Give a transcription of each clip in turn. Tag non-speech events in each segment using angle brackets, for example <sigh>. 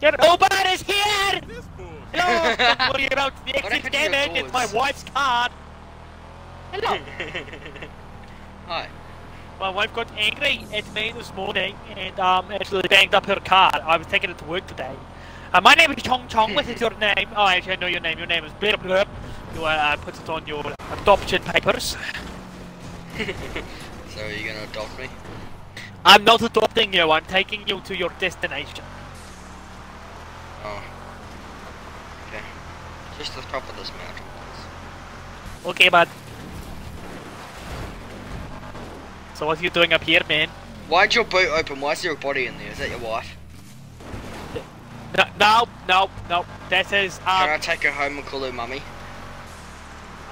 Your Uber is here! Hello! Don't worry about the exit happened to your damage, it's my wife's car! Hello! <laughs> Hi. my wife got angry at me this morning and um, actually banged up her car. I was taking it to work today. Uh, my name is Chong Chong, what is your name? Oh, actually I know your name, your name is Blip Blip. You uh, put it on your adoption papers. <laughs> So are you gonna adopt me? I'm not adopting you, I'm taking you to your destination. Oh. Okay. Just the top of this mountain. please. Okay, bud. So what are you doing up here, man? Why'd your boot open? Why is there a body in there? Is that your wife? No, no, no, no. That is, um, Can I take her home and call her mummy?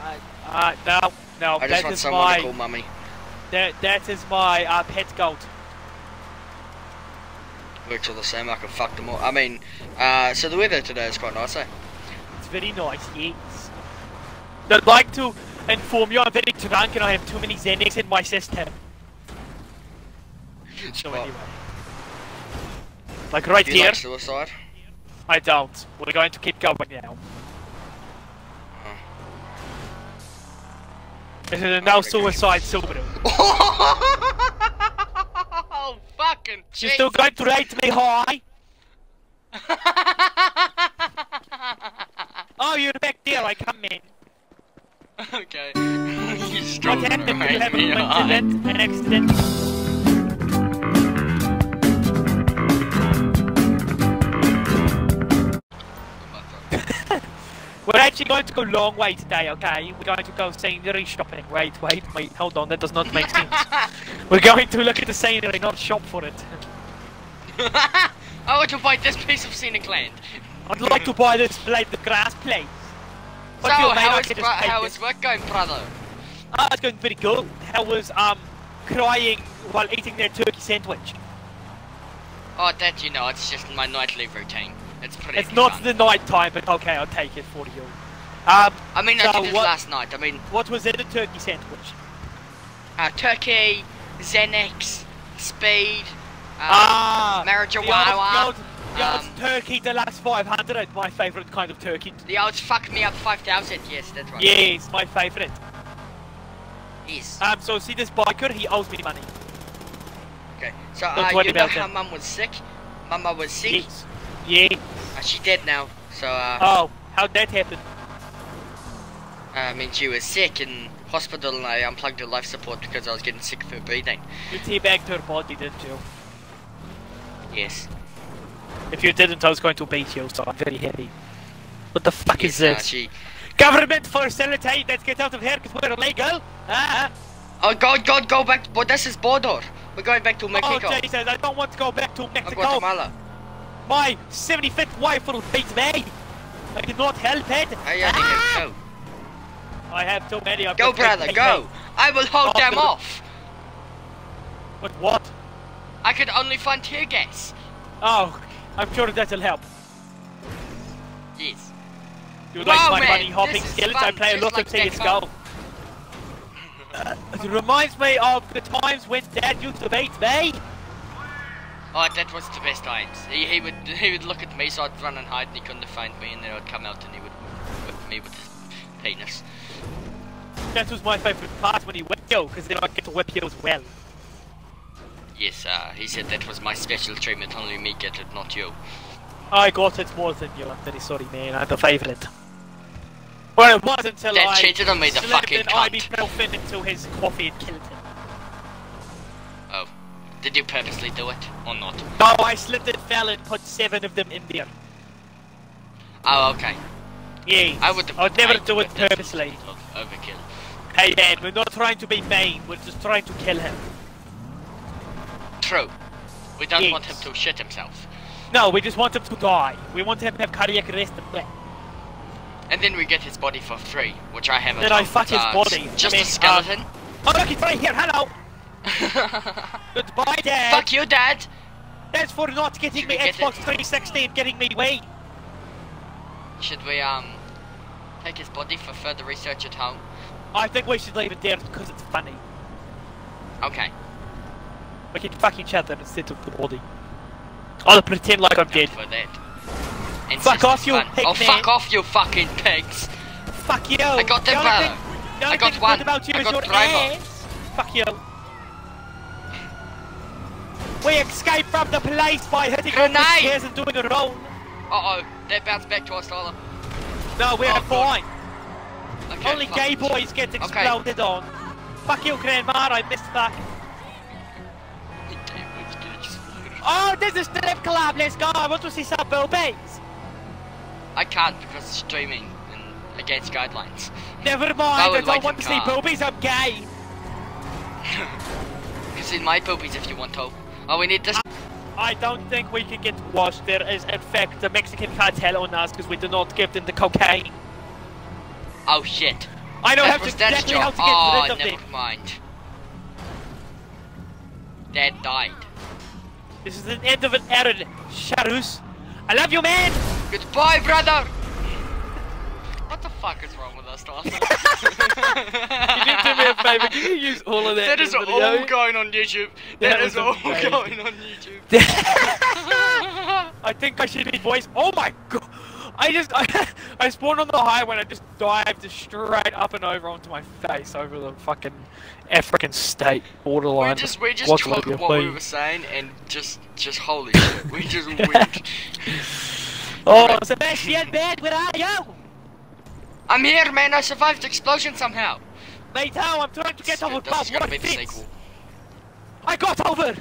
uh, uh, no, no. I just that want is someone my, to call mummy. that, that is my uh, pet goat. Works all the same, I can fuck them all. I mean, uh, so the weather today is quite nice, eh? It's very nice, yes. I'd like to inform you I'm very drunk and I have too many Xanax in my system. So Well, anyway. Like right Do you here, like suicide? I don't. We're going to keep going now. Oh. This is a no suicide Subaru. <laughs> oh, fucking You're still going to rate me high? <laughs> Oh, you're the big deal, I come in. okay. <laughs> you still What happened? gonna you have an high. An accident? <laughs> We're actually going to go long way today, okay? We're going to go scenery shopping. Wait, wait, wait, hold on, that does not make sense. We're going to look at the scenery, not shop for it. I want to buy this piece of scenic land. I'd like to buy this plate, the grass place. So, What do you mean I how is, can bro- just take how this? work going, brother? Ah, it's going very good. I was, um, crying while eating their turkey sandwich. Oh, that you know, it's just my nightly routine. It's pretty It's not fun. the night time, but okay, I'll take it for you. Um, I mean, so I did what- last night. I mean, what was in the turkey sandwich? uh, turkey, Xanax, speed, ah, marijuana, The old, the old um, turkey deluxe 500, my favorite kind of turkey. the old fuck me up 5000. Yes, that's right. Yes, my favorite. Yes. Um, so see this biker, he owes me money. Okay. So, uh, you know how mum was sick? Mama was sick. Yes. Yeah. Uh, she's dead now. So, uh, Oh, how'd that happen? I mean, she was sick in hospital and I unplugged her life support because I was getting sick of her breathing. You teabagged her body, didn't you? Yes. If you didn't, I was going to beat you, so I'm very happy. What the fuck yes, is this? she... Government facility, let's get out of here because we're illegal. Ah. Oh, God, God, go back. But this is border. We're going back to Mexico. Oh, Mexico. Jesus, I don't want to go back to or Mexico. Guatemala. My 75th wife will beat me. I cannot help it. I Ah! have. I have too many of Go, brother, go. hey. I will hold Oh, them off. But what? I could only find tear gas. Oh, I'm sure that'll help. Yes. You Wow, like my man, bunny hopping this is skills? fun, I play a lot like of Dead CSGO. Uh, it reminds me of the times when Dad used to beat me. Oh, that was the best times. He, he would <laughs> he would look at me, so I'd run and hide, and he couldn't find me, and then I'd come out and he would whip me with his penis. That was my favourite part when he whipped you, because then I get to whip you as well. Yes, uh, he said that was my special treatment. Only me get it, not you. I got it more than you. I'm very sorry, man. I'm the favourite. Well, it wasn't until Dad I cheated on me, the fucking cunt. ibuprofen into his coffee and killed him. Oh, did you purposely do it or not? No, I slipped and fell and put seven of them in there. Oh, okay. Yes. I would. I'd never do it that purposely. Overkill. Hey man, we're not trying to be mean, we're just trying to kill him. True. We don't Yes. want him to shit himself. No, we just want him to die. We want him to have cardiac arrest and death. And then we get his body for free, which I haven't. Then I fuck his uh, body. Just I a mean, skeleton. Oh look, he's right here, hello! <laughs> Goodbye, Dad! Fuck you, Dad. That's for not getting Should me get Xbox it? 360 and getting me weed. Should we um take his body for further research at home? I think we should leave it there because it's funny. Okay. We can fuck each other instead of the body. I'll pretend like I'm dead. For that. And Fuck off, you fun. pig Oh, man. fuck off, you fucking pigs! Fuck you! I got the them, brother. I got one. about you I is got your driver. ass. Fuck you. We escaped from the police by hitting all the stairs and doing a roll. Uh oh, they bounced back to us, Dollar. No, we're Oh, fine. Okay, Only fuck. gay boys get exploded on. Fuck you, Grandma, I missed that. Oh, there's a strip club, let's go. I want to see some boobies. I can't because it's streaming and against guidelines. Never mind, I don't like want to see car. boobies, I'm gay. <laughs> You can see my boobies if you want to. Oh, we need this. I don't think we can get washed. There is, in fact, the Mexican cartel on us because we do not give them the cocaine. Oh shit. I know that how to was that exactly how job. to get oh, rid of never them. mind. Dad died. This is the end of an era, Sharus. I love you, man. Goodbye, brother! What the fuck is wrong with us? Can <laughs> you do me a favor? Can you use all of that? That video? all going on YouTube. That that is all amazing. going on YouTube. <laughs> I think I should be voice. Oh my god! I just I, <laughs> I spawned on the highway and I just dived straight up and over onto my face over the fucking African state borderline. we just we just took what we were saying and just just holy shit. We just went. <laughs> Oh, Sebastian, man, where are you? I'm here, man. I survived the explosion somehow. Mate, how? I'm trying to get over this is top. gonna What the. I got over.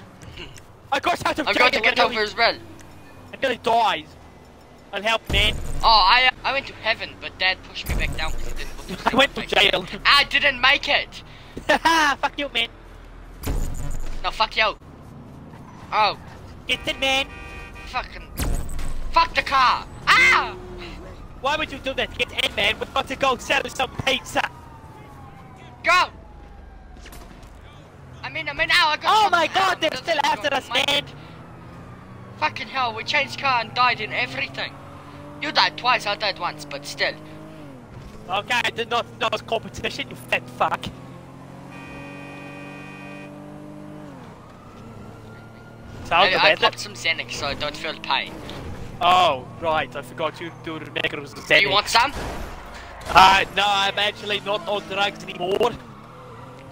<laughs> I got out of got to get over as well. I nearly died. I'll help, man. Oh, I I went to heaven, but Dad pushed me back down because he didn't want to. I went to jail. I didn't make it. <laughs> Fuck you, man. No, fuck you. Oh, Get in, man. fucking. Fuck the car. Ah! Why would you do that? Get in, man. We've got to go sell some pizza. Go! I'm in, I'm in now, I got Oh my god, they're still after us, man. Fucking hell, we changed car and died in everything. You died twice, I died once, but still. Okay, I did not know it was competition, you fat fuck. So I, I popped some Xanax so I don't feel pain. Oh, right, I forgot you do the negros Do you want some? Uh, no, I'm actually not on drugs anymore.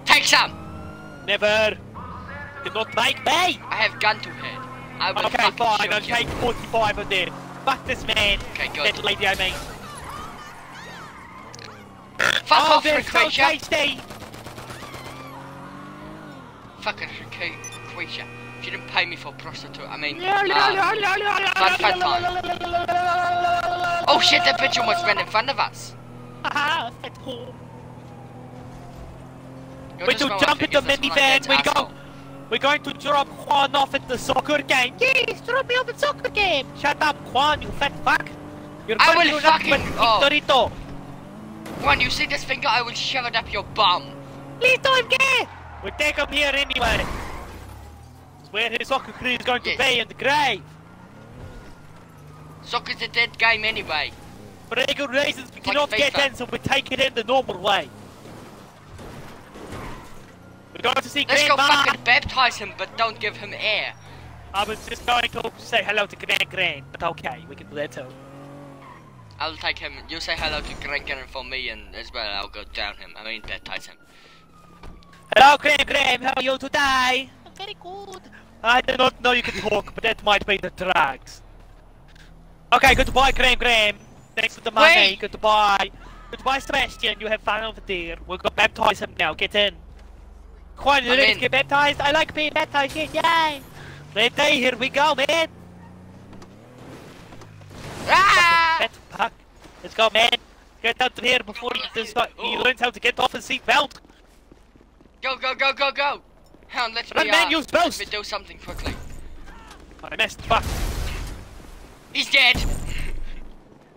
Take some! Never. Did not make me. I have gun to head. I will Okay, fine, I'll take 45 on there. Fuck this man. Okay, good. That lady, I mean. Fuck oh, off, they're so Fucking Ricochet. If you didn't pay me for prostitute, I mean... Fun, uh, fun oh shit, that bitch almost ran in front of us. Haha, fat whore. You're We just do jump to in the figure this one, minivan, that's we go. Asshole. We're going to drop Juan off at the soccer game. Yes, drop me off at soccer game. Shut up, Juan, you fat fuck. You're I will to nothing fucking- but oh. Dorito. When you see this finger, I will shove it up your bum. Please don't get. We take him here anyway. It's where his soccer career is going to be in the grave. Soccer's a dead game anyway. For legal reasons, we Like cannot get FIFA. in, so we take it in the normal way. We're going to see Let's go Grandma. fucking baptize him, but don't give him air. I was just going to say hello to Grand Grand, but okay, we can do that too. I'll take him. You say hello to Grankin for me, and as well, I'll go down him. I mean, baptize him. Hello, Graham Graham, how are you today? I'm very good. I do not know you can talk, but that might be the drugs. Okay, goodbye, Graham Graham. Thanks for the money. Wait. Goodbye. Goodbye, Sebastian. You have fun over there. We'll go baptize him now. Get in. Come on, you I'm ready in. get baptized? I like being baptized. Yeah, yay. Ready? Here we go, man. Ah! Fuck. Let's go, man. Get out of here before he, he learns how to get off his seatbelt. Go, go, go, go, go! Hound, let Run, me, man, uh, use let me do something quickly. I missed. Fuck. He's dead!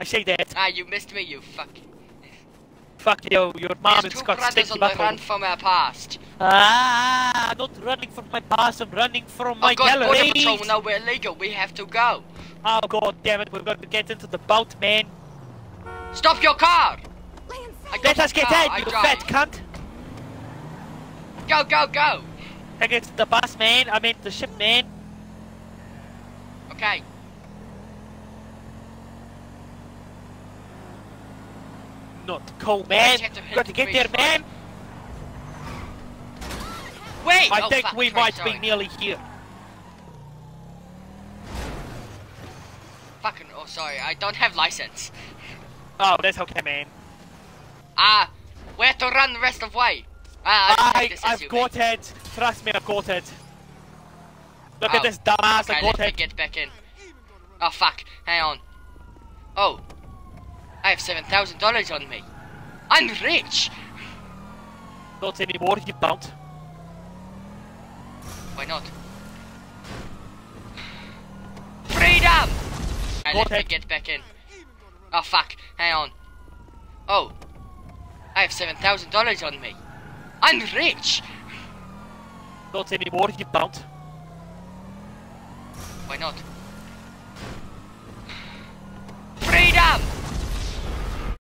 I say that. Ah, you missed me, you fuck. Fuck you. Your mom There's and two Scott brothers sticky on the butthole. run from our past. Ah, I'm not running from my past, I'm running from my oh god, border galleries. patrol, no, we're illegal, we have to go. Oh god damn it, we're going to get into the boat, man. Stop your car! Let us get car, in, I you drive. fat cunt. Go, go, go! Against the bus, man. I mean the ship, man. Okay. Not cool, man. Got to get there, man. Wait! I oh, think fuck, we might sorry. be nearly here. Fucking, oh sorry, I don't have license. Oh, that's okay, man. Ah, where to run the rest of way? Ah, I'll I, I've SUV. got it. Trust me, I've got it. Look Oh, at this dumbass, Okay, I got it. get back in. Oh fuck, hang on. Oh, I have $7,000 on me. I'm rich! Not anymore, you don't. Why not? Freedom! I let me get back in. Oh fuck, hang on. Oh. I have $7,000 on me. I'm rich! Not anymore, you don't. Why not? Freedom!